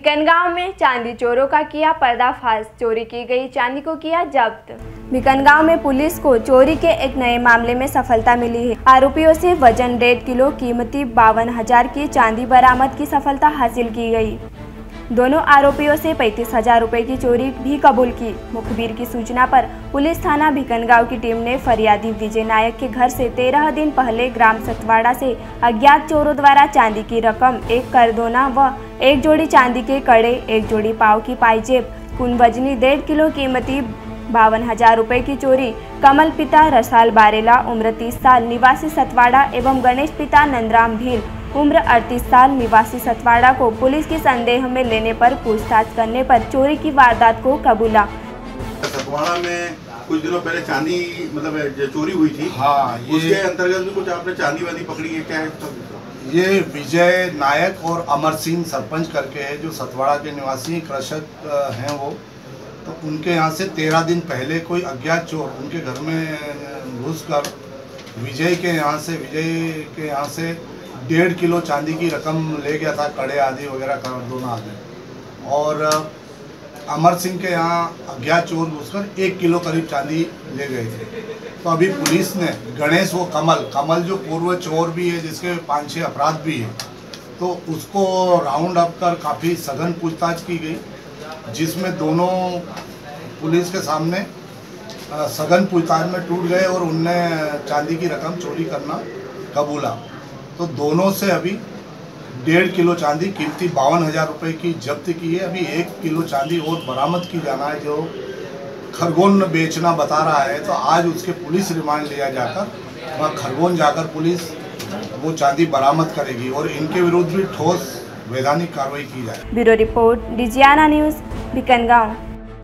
भिकनगांव में चांदी चोरों का किया पर्दाफाश। चोरी की गई, चांदी को किया जब्त। भिकनगांव में पुलिस को चोरी के एक नए मामले में सफलता मिली है। आरोपियों से वज़न डेढ़ किलो, कीमती बावन हज़ार की चांदी बरामद की सफलता हासिल की गई। दोनों आरोपियों से पैंतीस हज़ार रुपए की चोरी भी कबूल की। मुखबिर की सूचना पर पुलिस थाना भिकनगांव की टीम ने फरियादी विजय नायक के घर से तेरह दिन पहले ग्राम सतवाड़ा से अज्ञात चोरों द्वारा चांदी की रकम, एक करदोना व एक जोड़ी चांदी के कड़े, एक जोड़ी पाव की पाइजेब, कुल डेढ़ किलो कीमती बावन हज़ार रुपए की चोरी, कमल पिता रसाल बारेला, उम्र तीस साल, निवासी सतवाड़ा एवं गणेश पिता नंदराम भील उम्र 38 साल निवासी सतवाड़ा को पुलिस की संदेह में लेने पर पूछताछ करने पर चोरी की वारदात को कबूला। सतवाड़ा में कुछ दिनों पहले चांदी मतलब चोरी हुई थी। हाँ उसके ये अंतर्गत भी कुछ आपने चांदी वादी पकड़ी है क्या है इसका? ये विजय नायक और अमर सिंह सरपंच करके है जो सतवाड़ा के निवासी कृषक हैं वो। तो उनके यहाँ से तेरह दिन पहले कोई अज्ञात चोर उनके घर में घुस कर विजय के यहाँ से विजय के यहाँ से डेढ़ किलो चांदी की रकम ले गया था, कड़े आदि वगैरह कर दोनों आदि और अमर सिंह के यहाँ अज्ञात चोर घुसकर एक किलो करीब चांदी ले गए थे। तो अभी पुलिस ने, गणेश वो कमल कमल जो पूर्व चोर भी है, जिसके पाँच छः अपराध भी है तो उसको राउंड अप कर काफ़ी सघन पूछताछ की गई, जिसमें दोनों पुलिस के सामने सघन पूछताछ में टूट गए और उनने चांदी की रकम चोरी करना कबूला। तो दोनों से अभी डेढ़ किलो चांदी कीमती बावन हज़ार रुपये की जब्त की है। अभी एक किलो चांदी और बरामद की जाना है, जो खरगोन बेचना बता रहा है। तो आज उसके पुलिस रिमांड लिया जाकर, वहाँ खरगोन जाकर पुलिस वो चांदी बरामद करेगी और इनके विरुद्ध भी ठोस वैधानिक कार्रवाई की जाए ब्यूरो रिपोर्ट, डिजियाना न्यूज़ भिकनगांव